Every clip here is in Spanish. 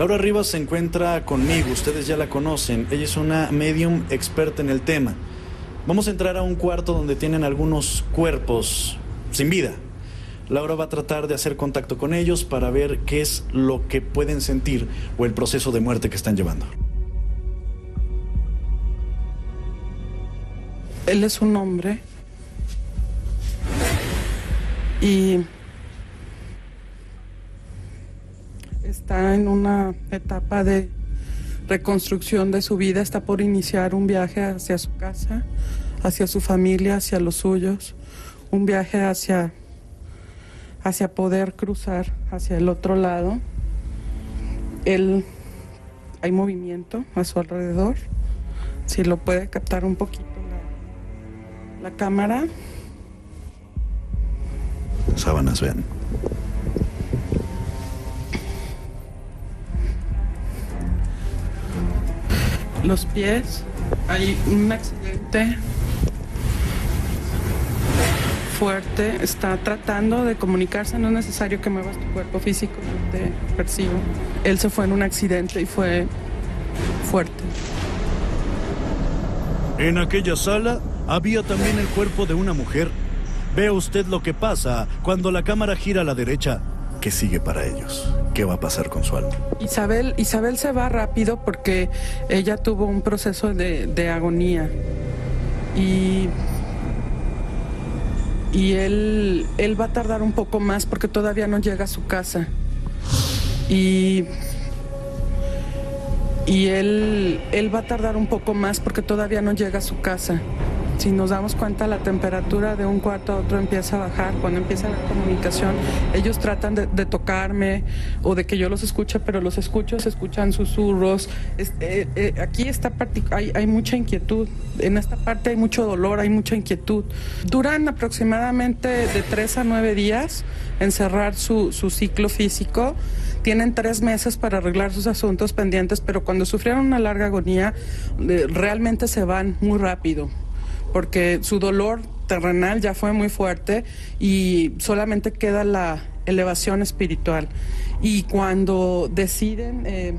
Laura Rivas se encuentra conmigo, ustedes ya la conocen, ella es una medium experta en el tema. Vamos a entrar a un cuarto donde tienen algunos cuerpos sin vida. Laura va a tratar de hacer contacto con ellos para ver qué es lo que pueden sentir o el proceso de muerte que están llevando. Él es un hombre y está en una etapa de reconstrucción de su vida, está por iniciar un viaje hacia su casa, hacia su familia, hacia los suyos, un viaje hacia, hacia poder cruzar hacia el otro lado. Él, hay movimiento a su alrededor, si lo puede captar un poquito la, la cámara. Sábanas, vean. Los pies. Hay un accidente fuerte. Está tratando de comunicarse. No es necesario que muevas tu cuerpo físico. Yo te percibo. Él se fue en un accidente y fue fuerte. En aquella sala había también el cuerpo de una mujer. Ve usted lo que pasa cuando la cámara gira a la derecha. ¿Qué sigue para ellos? ¿Qué va a pasar con su alma? Isabel, Isabel se va rápido porque ella tuvo un proceso de, agonía. Y, y él, él va a tardar un poco más porque todavía no llega a su casa. Y, y él, él va a tardar un poco más porque todavía no llega a su casa. Si nos damos cuenta, la temperatura de un cuarto a otro empieza a bajar. Cuando empieza la comunicación, ellos tratan de, de tocarme o de que yo los escuche, pero los escucho, se escuchan susurros. Es- eh, eh, aquí está hay, hay mucha inquietud. En esta parte hay mucho dolor, hay mucha inquietud. Duran aproximadamente de tres a nueve días en cerrar su, su ciclo físico. Tienen tres meses para arreglar sus asuntos pendientes, pero cuando sufrieron una larga agonía, eh, realmente se van muy rápido porque su dolor terrenal ya fue muy fuerte y solamente queda la elevación espiritual. Y cuando deciden eh,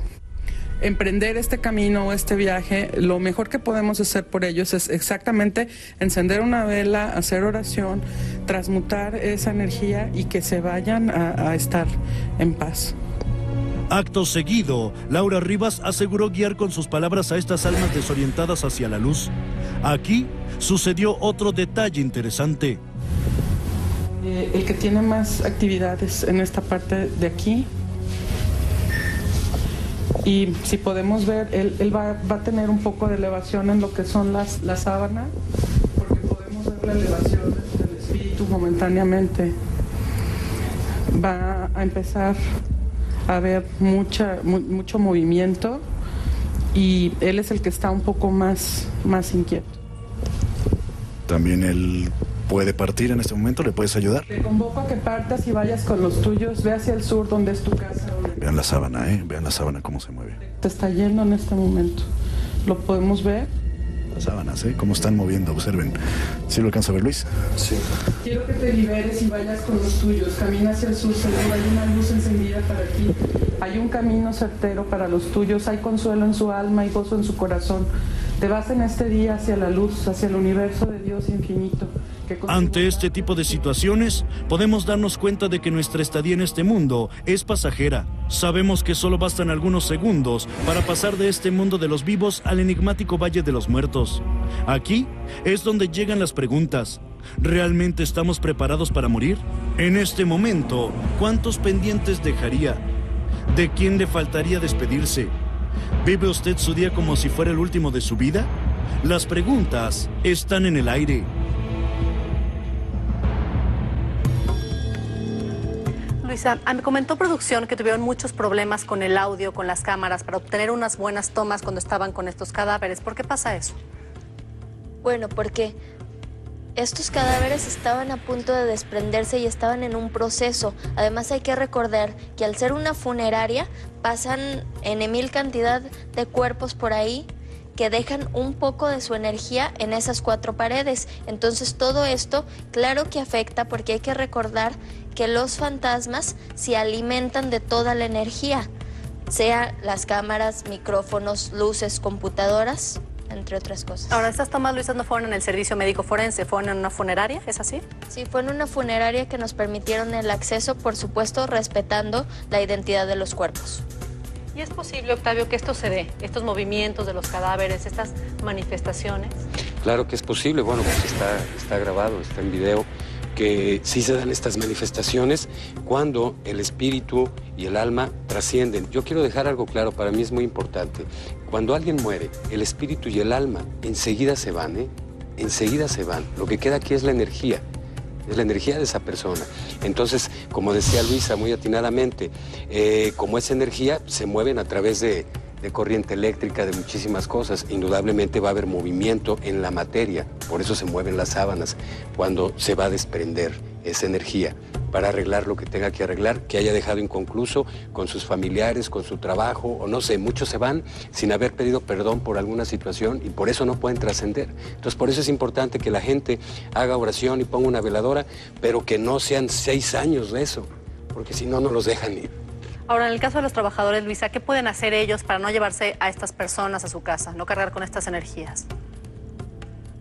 emprender este camino o este viaje, lo mejor que podemos hacer por ellos es exactamente encender una vela, hacer oración, transmutar esa energía y que se vayan a, a estar en paz. Acto seguido, Laura Rivas aseguró guiar con sus palabras a estas almas desorientadas hacia la luz. Aquí sucedió otro detalle interesante. Eh, el que tiene más actividades en esta parte de aquí. Y si podemos ver, él, va, a tener un poco de elevación en lo que son las, las sábanas, porque podemos ver la elevación del espíritu momentáneamente. Va a empezar a haber mucha, mu mucho movimiento y él es el que está un poco más, más inquieto. También él puede partir en este momento, ¿le puedes ayudar? Te convoco a que partas y vayas con los tuyos, ve hacia el sur donde es tu casa. Vean la sábana, ¿eh? Vean la sábana cómo se mueve. te está yendo en este momento. ¿Lo podemos ver? Las sábanas, ¿eh? Cómo están moviendo, observen. ¿Sí lo alcanza a ver Luis? Sí. Quiero que te liberes y vayas con los tuyos. Camina hacia el sur, seguro hay una luz encendida para ti. Hay un camino certero para los tuyos. Hay consuelo en su alma y gozo en su corazón. Te vas en este día hacia la luz, hacia el universo de Dios infinito. Ante este tipo de situaciones, podemos darnos cuenta de que nuestra estadía en este mundo es pasajera. Sabemos que solo bastan algunos segundos para pasar de este mundo de los vivos al enigmático Valle de los Muertos. Aquí es donde llegan las preguntas. ¿Realmente estamos preparados para morir? En este momento, ¿cuántos pendientes dejaría? ¿De quién le faltaría despedirse? ¿Vive usted su día como si fuera el último de su vida? Las preguntas están en el aire. Luisa, me comentó producción que tuvieron muchos problemas con el audio, con las cámaras, para obtener unas buenas tomas cuando estaban con estos cadáveres. ¿Por qué pasa eso? Bueno, porque estos cadáveres estaban a punto de desprenderse y estaban en un proceso. Además hay que recordar que al ser una funeraria pasan en mil cantidad de cuerpos por ahí que dejan un poco de su energía en esas cuatro paredes. Entonces todo esto, claro que afecta porque hay que recordar que los fantasmas se alimentan de toda la energía. sea las cámaras, micrófonos, luces, computadoras, entre otras cosas. Ahora, estas tomas, Luisa, no fueron en el servicio médico forense, fueron en una funeraria, ¿es así? Sí, fue en una funeraria que nos permitieron el acceso, por supuesto, respetando la identidad de los cuerpos. ¿Y es posible, Octavio, que esto se dé, estos movimientos de los cadáveres, estas manifestaciones? Claro que es posible, bueno, pues está, está grabado, está en video, que sí se dan estas manifestaciones cuando el espíritu y el alma trascienden. Yo quiero dejar algo claro, para mí es muy importante. Cuando alguien muere, el espíritu y el alma enseguida se van, ¿eh? Enseguida se van. Lo que queda aquí es la energía es la energía de esa persona. Entonces, como decía Luisa muy atinadamente, eh, como esa energía se mueven a través de corriente eléctrica, de muchísimas cosas. Indudablemente va a haber movimiento en la materia, por eso se mueven las sábanas, cuando se va a desprender esa energía para arreglar lo que tenga que arreglar, que haya dejado inconcluso con sus familiares, con su trabajo, o no sé, muchos se van sin haber pedido perdón por alguna situación y por eso no pueden trascender. Entonces, por eso es importante que la gente haga oración y ponga una veladora, pero que no sean seis años de eso, porque si no, no los dejan ir. Ahora, en el caso de los trabajadores, Luisa, ¿qué pueden hacer ellos para no llevarse a estas personas a su casa, no cargar con estas energías?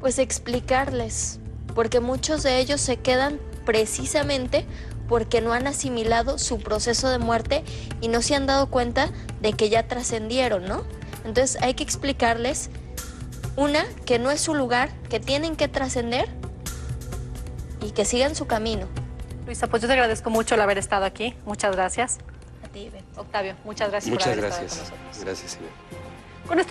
Pues explicarles, porque muchos de ellos se quedan precisamente porque no han asimilado su proceso de muerte y no se han dado cuenta de que ya trascendieron, ¿no? Entonces hay que explicarles, una, que no es su lugar, que tienen que trascender y que sigan su camino. Luisa, pues yo te agradezco mucho el haber estado aquí. Muchas gracias. A ti, Betty. Octavio, muchas gracias Muchas por haber gracias. estado con nosotros. Gracias, señor. Con esto